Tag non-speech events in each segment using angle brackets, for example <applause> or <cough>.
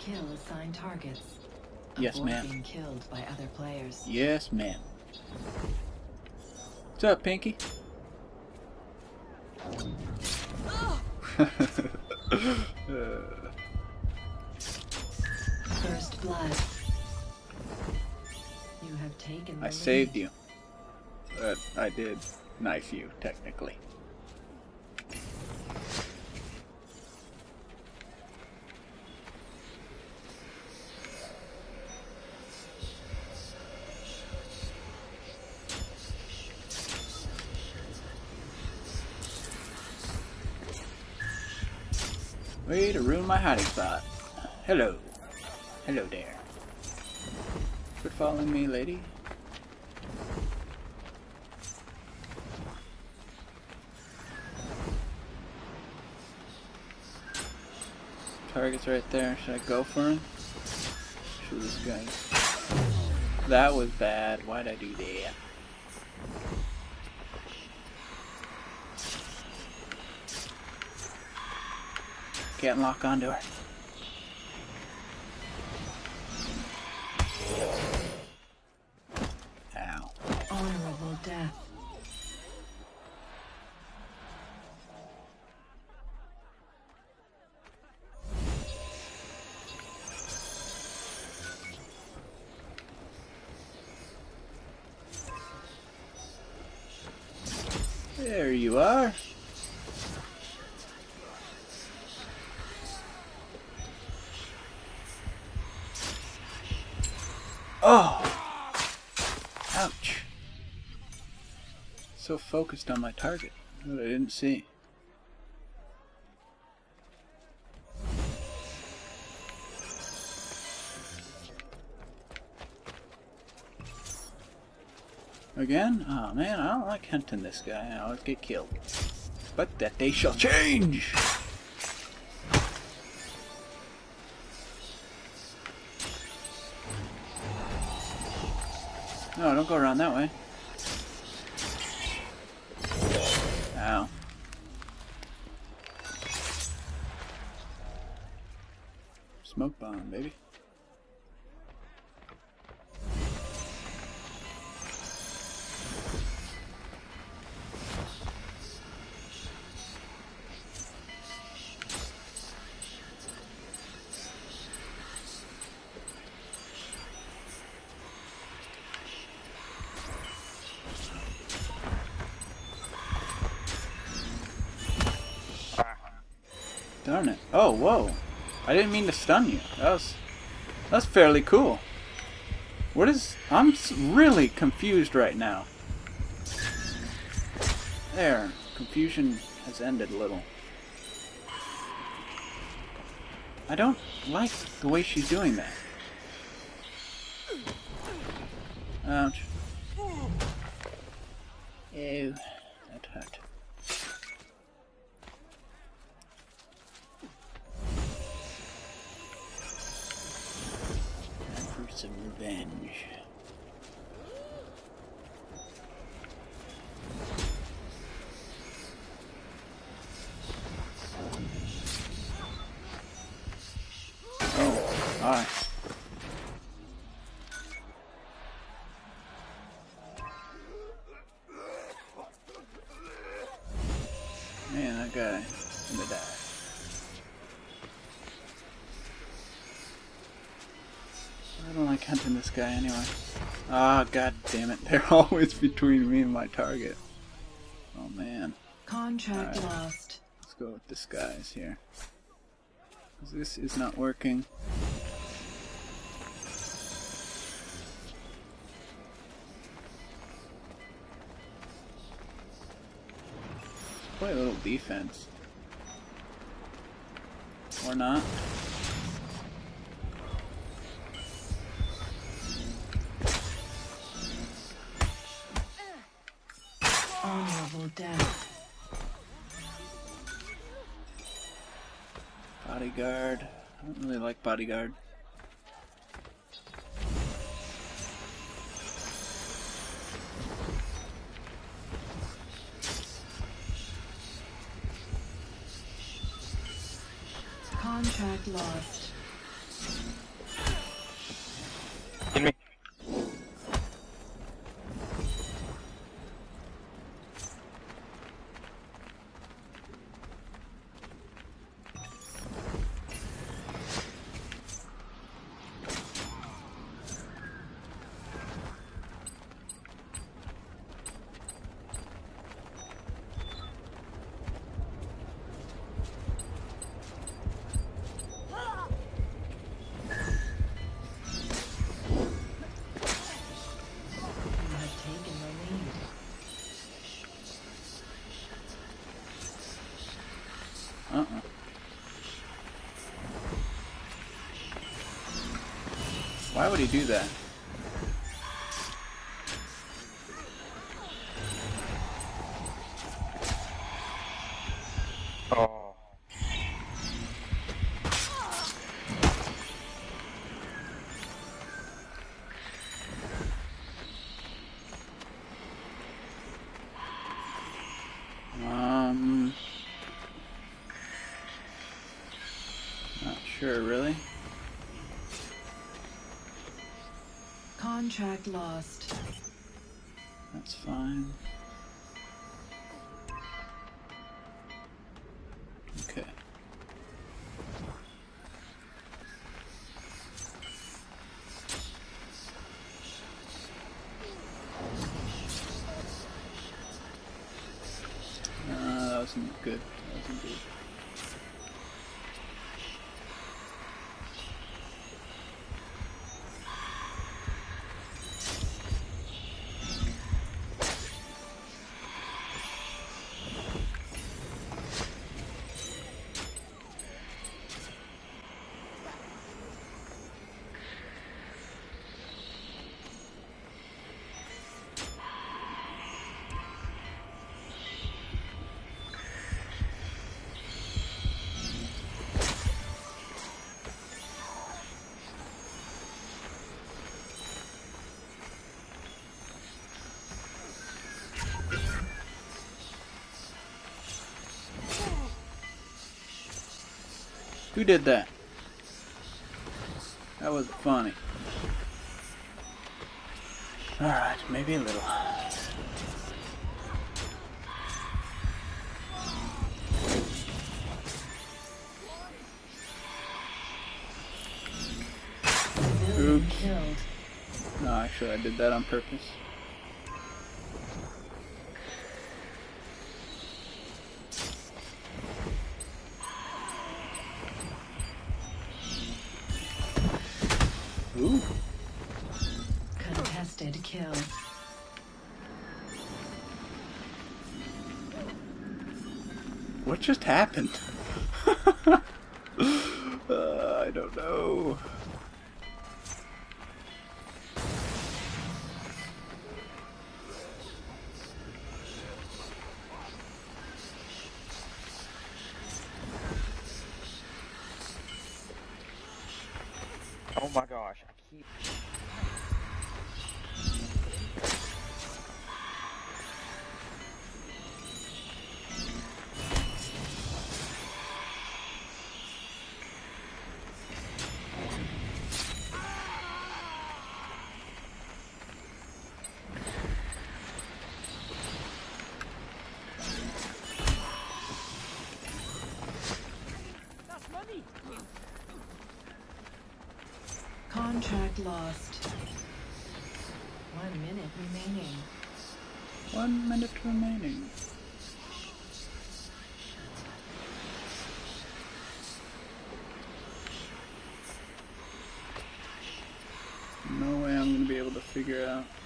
kill assigned targets. Yes, ma'am. being killed by other players. Yes, ma'am. What's up, Pinky? <laughs> First blood. You have taken I saved you. But I did knife you, technically. Way to ruin my hiding spot. Hello. Hello there. Quit following me, lady. Target's right there. Should I go for him? Shoot this guy. That was bad. Why'd I do that? Can't lock onto her. Ow. honorable death. There you are. Oh! Ouch. So focused on my target that I didn't see. Again? Oh man, I don't like hunting this guy. I always get killed. But that day shall change! No, don't go around that way. Ow. Smoke bomb, baby. Darn it. Oh, whoa. I didn't mean to stun you. That was... That's fairly cool. What is... I'm really confused right now. There. Confusion has ended a little. I don't like the way she's doing that. Ouch. Ew. That hurt. Some revenge. Oh, alright. Man, that guy gonna die. I don't like hunting this guy anyway. Ah, god damn it. <laughs> They're always between me and my target. Oh man. Contract Alright. lost. Let's go with disguise here. This is not working. Let's play a little defense. Or not. Honorable death. Bodyguard. I don't really like bodyguard. Contract lost. Would he do that? Oh. Um... Not sure, really. Contract lost. That's fine. Who did that? That was funny. Alright, maybe a little. Oops. No, actually, I did that on purpose. What just happened? <laughs> uh, I don't know. Oh my gosh. I keep. Contract lost. One minute remaining. One minute remaining. No way I'm gonna be able to figure out.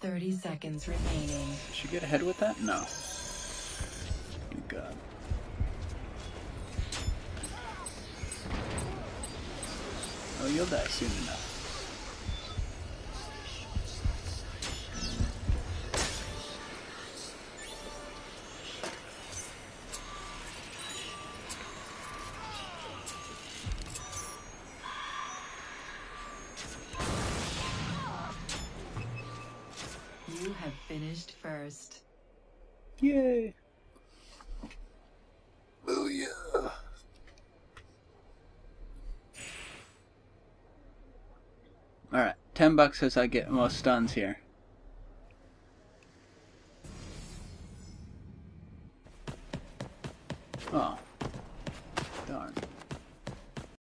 30 mm-hmm. seconds remaining. Should get ahead with that? No. Thank God. Oh, you'll die soon enough. First. Yay. Booyah. Alright, 10 bucks as I get most stuns here.